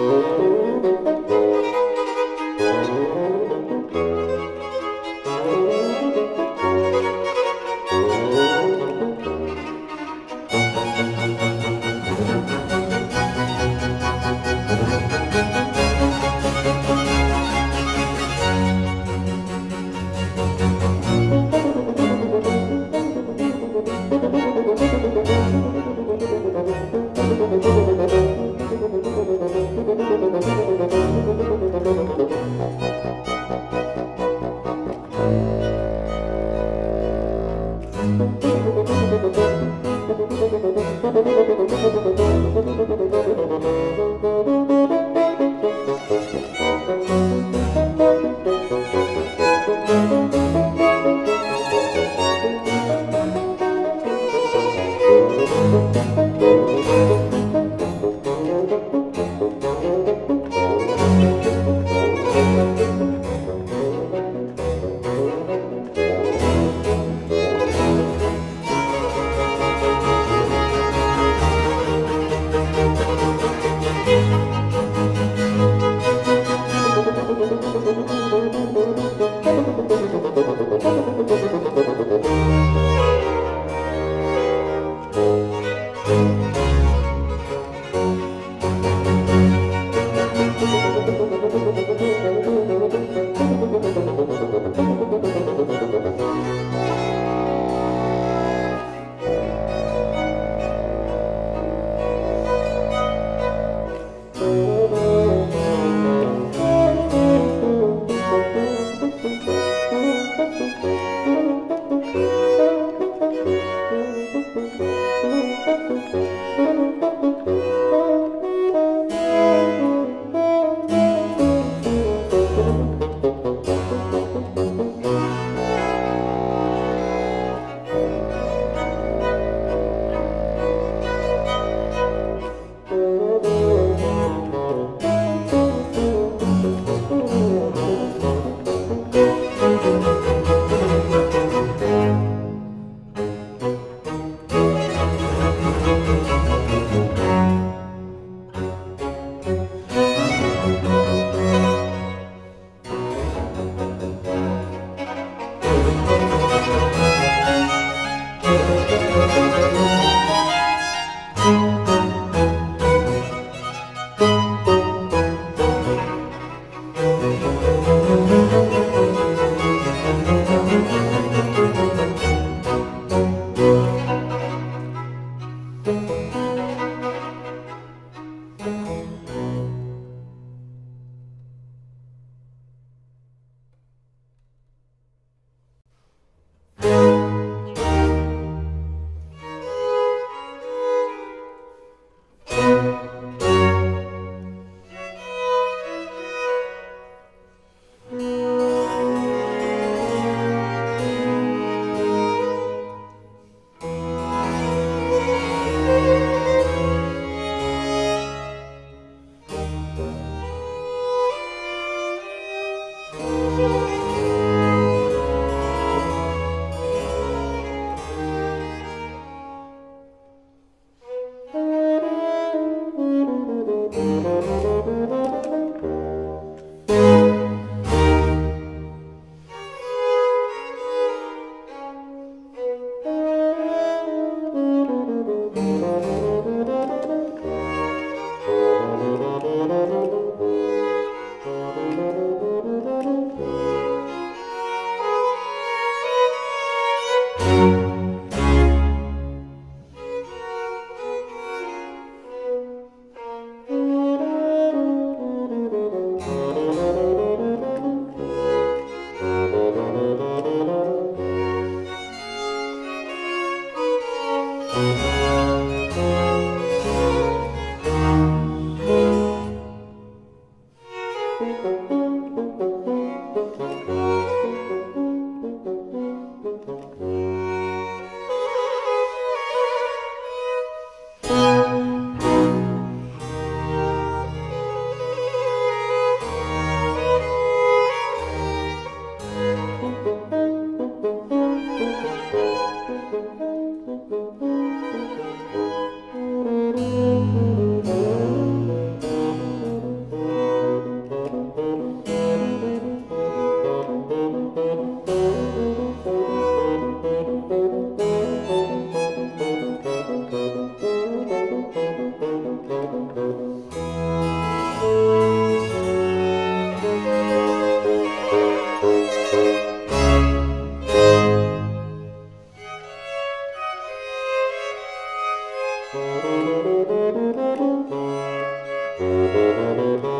Oh. Thank you.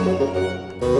Música